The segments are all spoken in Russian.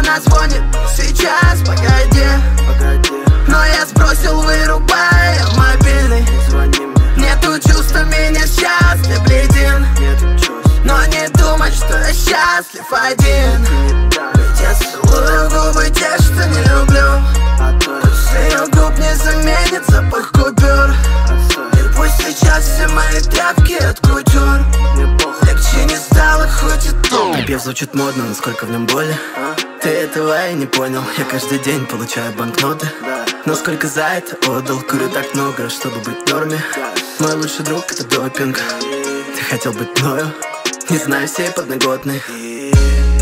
Она звонит. Сейчас, погоди. Погоди, Но я сбросил, вырубая мобильный. Нету чувства, меня счастлив чувств, Но не думать, что я счастлив один. Так Я целую губы те, что не люблю. А то С ее губ не заменит запах купюр отстой И пусть сейчас все мои тряпки от кутюр. Легче не стало, хоть и то Припев звучит модно, но сколько в нем боли. А? Ты этого и не понял. Я каждый день получаю банкноты. Но сколько за это отдал? Курю так много, чтобы быть в норме. Мой лучший друг это допинг. Ты хотел быть мною? Не знаю всей подноготной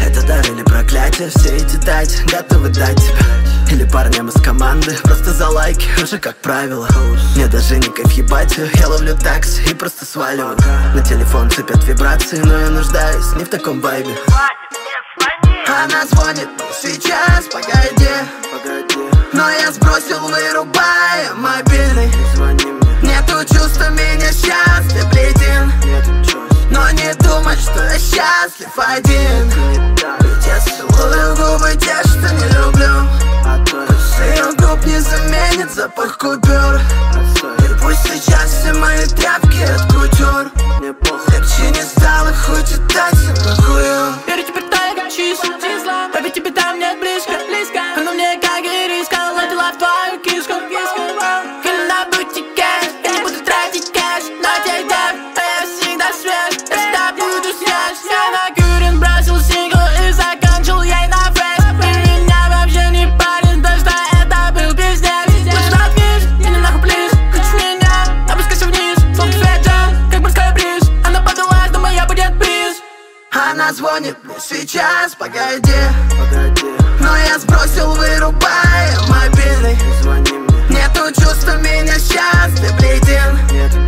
Это дар или проклятие? Все эти дать, готовы дать тебя. Или парням из команды? Просто за лайки, уже как правило. Мне даже не кайф ебать Я ловлю такси и просто сваливаю. На телефон цепят вибрации Но я нуждаюсь не в таком вайбе Она звонит сейчас, погоди. Погоди, Но я сбросил, вырубая мобильный. Звони Мне сейчас, погоди. Погоди, Но я сбросил, вырубая мобильный. Звони мне Нету чувства, меня счастлив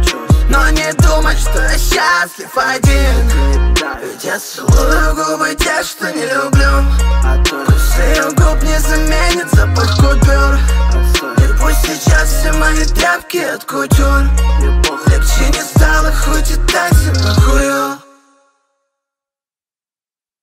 чувств, Но не думать, что я счастлив один. Ведь я целую губы те, что не люблю. Ее губ не заменит запах купюр. И пусть сейчас все мои тряпки от кутюр. Легче не